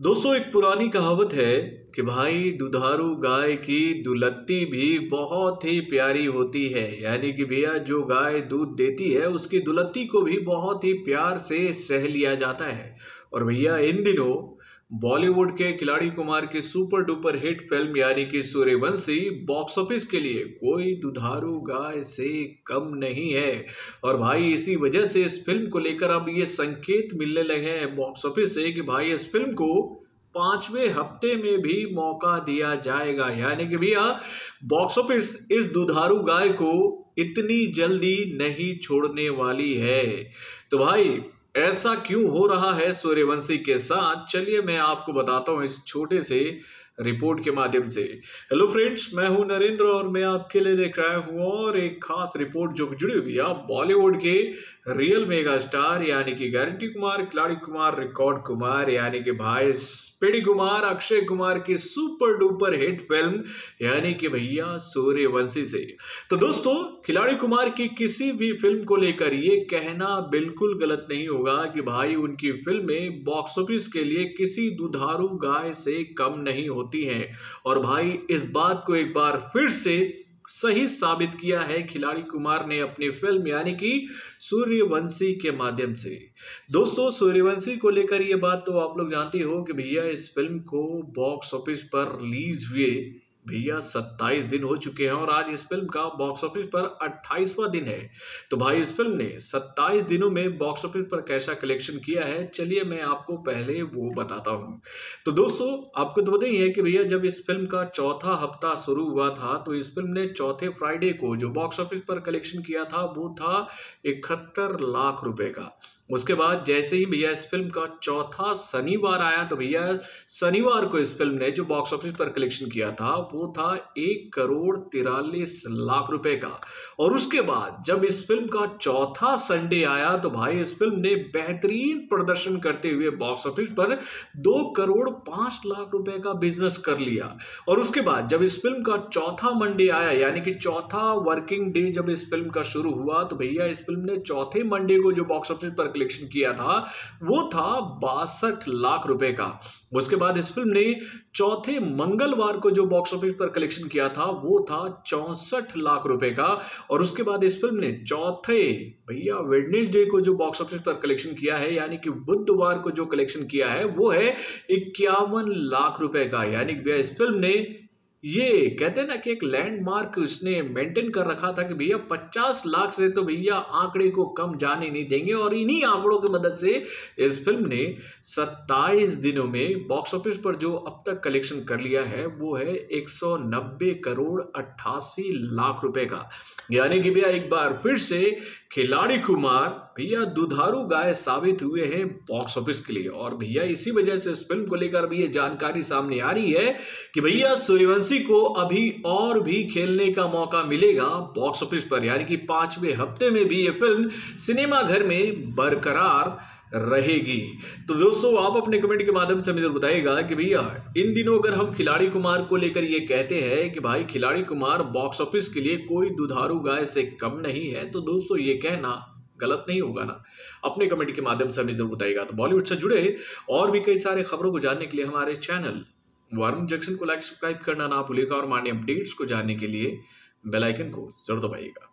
दोस्तों, एक पुरानी कहावत है कि भाई, दुधारू गाय की दुलत्ती भी बहुत ही प्यारी होती है। यानी कि भैया, जो गाय दूध देती है, उसकी दुलत्ती को भी बहुत ही प्यार से सह लिया जाता है। और भैया, इन दिनों बॉलीवुड के खिलाड़ी कुमार की सुपर डुपर हिट फ़िल्म यानी कि सूर्यवंशी बॉक्स ऑफ़िस के लिए कोई दुधारू गाय से कम नहीं है। और भाई, इसी वजह से इस फ़िल्म को लेकर अब ये संकेत मिलने लगे हैं बॉक्स ऑफ़िस से कि भाई, इस फ़िल्म को पाँचवें हफ़्ते में भी मौका दिया जाएगा। यानी कि भैया, बॉक्स ऑफ़िस इस दुधारू गाय को इतनी जल्दी नहीं छोड़ने वाली है। तो भाई ऐसा क्यों हो रहा है सूर्यवंशी के साथ? चलिए मैं आपको बताता हूँ इस छोटे से रिपोर्ट के माध्यम से। हेलो फ्रेंड्स मैं हूँ नरेंद्र और मैं आपके लिए लेकर आया हूँ और एक खास रिपोर्ट जो जुड़ी हुई है बॉलीवुड के रियल मेगा स्टार यानी कि गारंटी कुमार खिलाड़ी कुमार रिकॉर्ड कुमार यानी कि भाई स्पीडी कुमार अक्षय कुमार की सुपर डुपर हिट फ़िल्म यानी कि भैया सूर्यवंशी से। तो दोस्तों खिलाड़ी कुमार की किसी भी फ़िल्म को लेकर ये कहना बिल्कुल गलत नहीं होगा कि भाई उनकी फ़िल्में बॉक्स ऑफ़िस के लिए किसी दुधारू गाय से कम नहीं होती हैं। और भाई, इस बात को एक बार फिर से सही साबित किया है खिलाड़ी कुमार ने अपनी फ़िल्म, यानी कि सूर्यवंशी के माध्यम से। दोस्तों, सूर्यवंशी को लेकर यह बात तो आप लोग जानते हो कि भैया इस फ़िल्म को बॉक्स ऑफ़िस पर रिलीज़ हुए भैया सत्ताईस दिन हो चुके हैं और आज इस फ़िल्म का बॉक्स ऑफ़िस पर अट्ठाईसवां दिन है। तो भाई, इस फ़िल्म ने सत्ताईस दिनों में बॉक्स ऑफ़िस पर कैसा कलेक्शन किया है? चलिए मैं आपको पहले वो बताता हूँ। तो दोस्तों, आपको तो पता ही है कि भैया, जब इस फ़िल्म का चौथा हफ़्ता शुरू हुआ था तो इस फ़िल्म ने चौथे फ्राइडे को जो बॉक्स ऑफ़िस पर कलेक्शन किया था, वो था इकहत्तर लाख रुपए का। उसके बाद जैसे ही भैया इस फ़िल्म का चौथा शनिवार आया तो भैया शनिवार को इस फ़िल्म ने जो बॉक्स ऑफ़िस पर कलेक्शन किया था, वो था एक करोड़ तिरालीस लाख रुपए का। और उसके बाद जब इस फ़िल्म का चौथा संडे आया तो भाई इस फ़िल्म ने बेहतरीन प्रदर्शन करते हुए बॉक्स ऑफ़िस पर दो करोड़ पाँच लाख रुपए का बिज़नेस कर लिया। और उसके बाद जब इस फ़िल्म का चौथा मंडे आया, यानी कि चौथा वर्किंग डे जब इस फ़िल्म का शुरू हुआ तो भैया इस फ़िल्म ने चौथे मंडे को जो बॉक्स ऑफ़िस पर कलेक्शन किया था, वो था बासठ लाख रुपए का। उसके बाद इस फ़िल्म ने चौथे मंगलवार को जो बॉक्स ऑफ़िस पर कलेक्शन किया था, वो था चौसठ लाख रुपए का। और उसके बाद इस फ़िल्म ने चौथे भैया वेडनेसडे को जो बॉक्स ऑफ़िस पर कलेक्शन किया है, यानी कि बुधवार को जो कलेक्शन किया है, वो है इक्यावन लाख रुपए का। यानी भैया इस फ़िल्म ने ये कहते ना कि एक लैंडमार्क उसने मेंटेन कर रखा था कि भैया 50 लाख से तो भैया आंकड़े को कम जाने नहीं देंगे और इन्हीं आंकड़ों की मदद से इस फ़िल्म ने 27 दिनों में बॉक्स ऑफ़िस पर जो अब तक कलेक्शन कर लिया है, वो है 190 करोड़ अट्ठासी लाख रुपए का। यानी कि भैया एक बार फिर से खिलाड़ी कुमार, भैया दुधारू गाय साबित हुए हैं बॉक्स ऑफ़िस के लिए। और भैया, इसी वजह से इस फ़िल्म को लेकर भी ये जानकारी सामने आ रही है कि भैया सूर्यवंशी को अभी और भी खेलने का मौका मिलेगा बॉक्स ऑफ़िस पर। यानी कि पाँचवें हफ़्ते में भी ये फ़िल्म सिनेमाघर में बरकरार रहेगी। तो दोस्तों, आप अपने कमेंट के माध्यम से ज़रूर बताइएगा कि भैया, इन दिनों अगर हम खिलाड़ी कुमार को लेकर ये कहते हैं कि भाई, खिलाड़ी कुमार बॉक्स ऑफ़िस के लिए कोई दुधारू गाय से कम नहीं है तो दोस्तों, ये कहना गलत नहीं होगा ना। अपने कमेंट के माध्यम से हमें ज़रूर बताइएगा। तो बॉलीवुड से जुड़े और भी कई सारे खबरों को जानने के लिए हमारे चैनल वार्म जंक्शन को लाइक सब्सक्राइब करना ना भूलिएगा और मान्य अपडेट्स को जानने के लिए बेलाइकन को ज़रूर दबाइएगा।